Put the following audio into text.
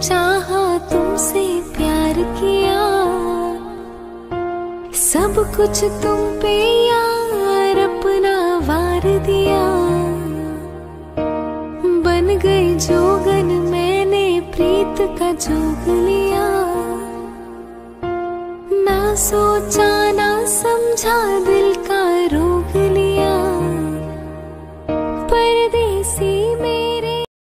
चाहा तुमसे प्यार किया। सब कुछ तुम पे यार, अपना वार दिया। बन गई जोगन, मैंने प्रीत का जोग लिया। ना सोचा, ना समझा, दिल का रोग लिया। परदेसी में